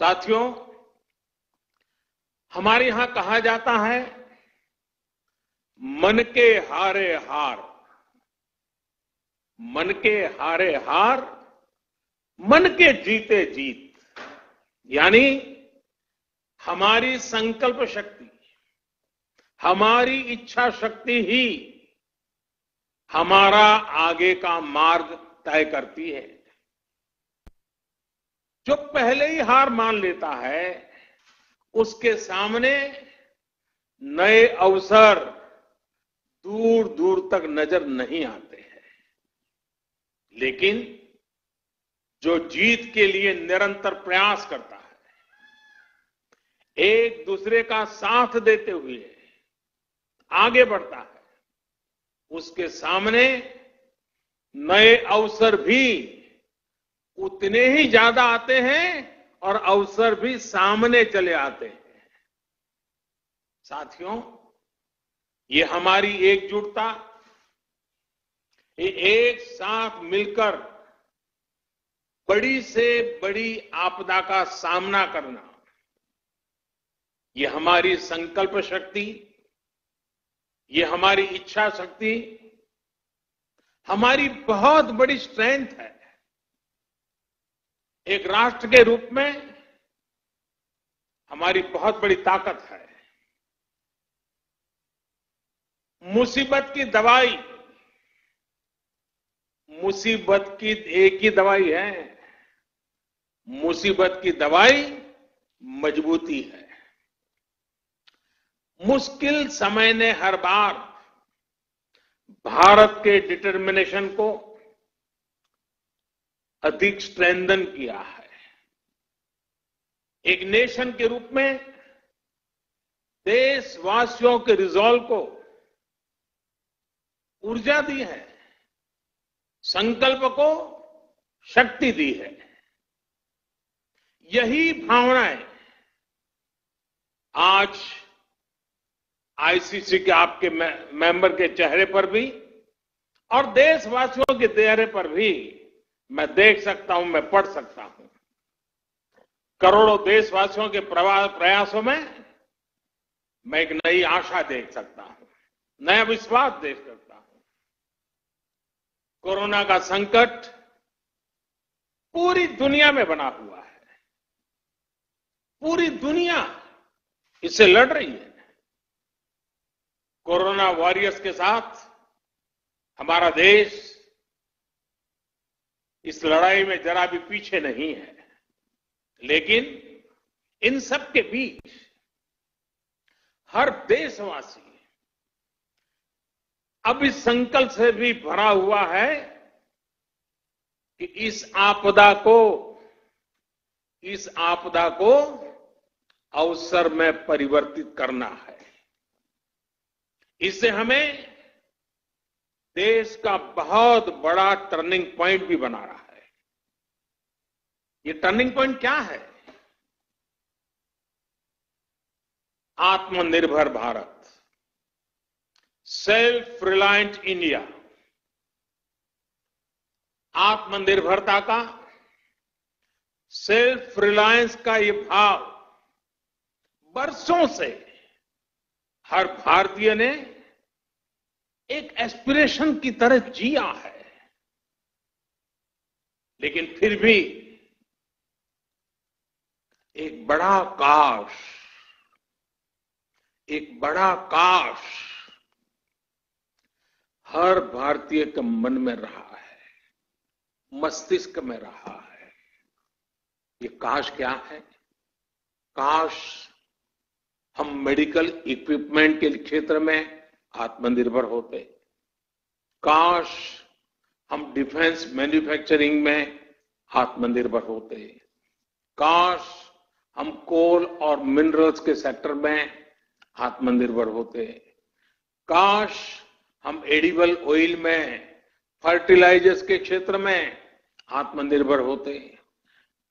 साथियों, हमारे यहाँ कहा जाता है, मन के हारे हार। मन के हारे हार, मन के जीते जीत। यानी हमारी संकल्प शक्ति, हमारी इच्छा शक्ति ही हमारा आगे का मार्ग तय करती है। जो पहले ही हार मान लेता है, उसके सामने नए अवसर दूर दूर तक नज़र नहीं आते हैं। लेकिन जो जीत के लिए निरंतर प्रयास करता है, एक दूसरे का साथ देते हुए आगे बढ़ता है, उसके सामने नए अवसर भी उतने ही ज़्यादा आते हैं और अवसर भी सामने चले आते हैं। साथियों, ये हमारी एकजुटता, ये एक साथ मिलकर बड़ी से बड़ी आपदा का सामना करना, ये हमारी संकल्प शक्ति, ये हमारी इच्छा शक्ति, हमारी बहुत बड़ी स्ट्रेंथ है। एक राष्ट्र के रूप में हमारी बहुत बड़ी ताकत है। मुसीबत की दवाई, मुसीबत की एक ही दवाई है। मुसीबत की दवाई मजबूती है। मुश्किल समय ने हर बार भारत के डिटर्मिनेशन को अधिक स्ट्रेंदन किया है। एक नेशन के रूप में देशवासियों के रिजॉल्व को ऊर्जा दी है, संकल्प को शक्ति दी है। यही भावनाएँ आज आईसीसी के आपके मेंबर के चेहरे पर भी और देशवासियों के चेहरे पर भी मैं देख सकता हूँ, मैं पढ़ सकता हूँ। करोड़ों देशवासियों के प्रयासों में मैं एक नई आशा देख सकता हूँ, नया विश्वास देख सकता हूँ। कोरोना का संकट पूरी दुनिया में बना हुआ है। पूरी दुनिया इससे लड़ रही है। कोरोना वॉरियर्स के साथ हमारा देश इस लड़ाई में जरा भी पीछे नहीं है। लेकिन इन सब के बीच हर देशवासी अब इस संकल्प से भी भरा हुआ है कि इस आपदा को, इस आपदा को अवसर में परिवर्तित करना है। इससे हमें देश का बहुत बड़ा टर्निंग पॉइंट भी बना रहा है। ये टर्निंग पॉइंट क्या है? आत्मनिर्भर भारत। सेल्फ रिलायंट इंडिया आत्मनिर्भरता का सेल्फ रिलायंस का ये भाव बरसों से हर भारतीय ने एक एस्पिरेशन की तरह जिया है। लेकिन फिर भी एक बड़ा काश, एक बड़ा काश हर भारतीय के मन में रहा है, मस्तिष्क में रहा है। ये काश क्या है? काश हम मेडिकल इक्विपमेंट के क्षेत्र में आत्मनिर्भर होते। काश हम डिफेंस मैन्युफैक्चरिंग में आत्मनिर्भर होते। काश हम कोल और मिनरल्स के सेक्टर में आत्मनिर्भर होते। काश हम एडिबल ऑयल में, फर्टिलाइजर्स के क्षेत्र में आत्मनिर्भर होते।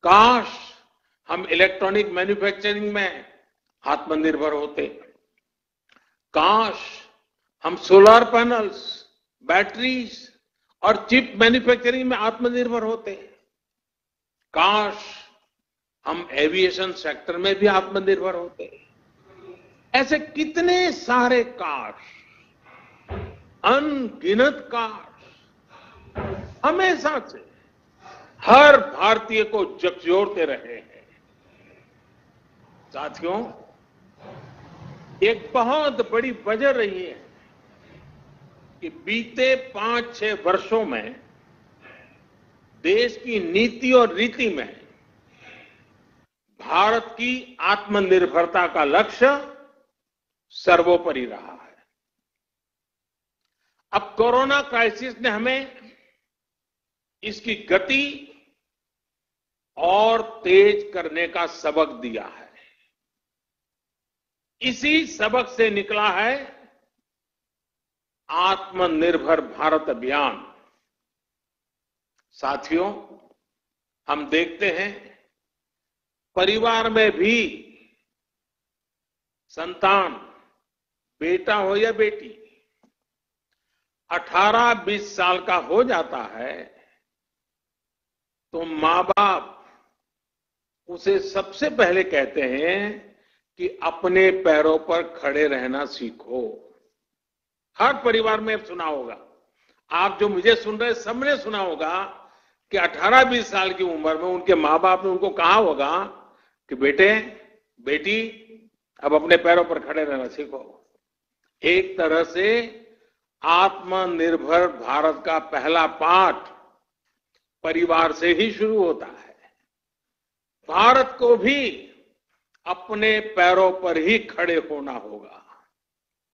काश हम इलेक्ट्रॉनिक मैन्युफैक्चरिंग में आत्मनिर्भर होते। काश हम सोलर पैनल्स बैटरीज और चिप मैन्युफैक्चरिंग में आत्मनिर्भर होते काश हम एविएशन सेक्टर में भी आत्मनिर्भर होते। ऐसे कितने सारे कार्य अनगिनत कार्य हमेशा से हर भारतीय को जकजोड़ते रहे हैं। साथियों, एक बहुत बड़ी वजह रही है। कि बीते पाँच छह वर्षों में देश की नीति और रीति में भारत की आत्मनिर्भरता का लक्ष्य सर्वोपरि रहा है। अब कोरोना क्राइसिस ने हमें इसकी गति और तेज करने का सबक दिया है। इसी सबक से निकला है आत्मनिर्भर भारत अभियान। साथियों, हम देखते हैं, परिवार में भी संतान, बेटा हो या बेटी 18-20 साल का हो जाता है तो माँ बाप उसे सबसे पहले कहते हैं कि अपने पैरों पर खड़े रहना सीखो। हर परिवार में सुना होगा। आप जो मुझे सुन रहे सबने सुना होगा कि 18-20 साल की उम्र में उनके माँ बाप ने उनको कहा होगा कि बेटे, बेटी, अब अपने पैरों पर खड़े रहना सीखो। एक तरह से आत्मनिर्भर भारत का पहला पाठ परिवार से ही शुरू होता है। भारत को भी अपने पैरों पर ही खड़े होना होगा।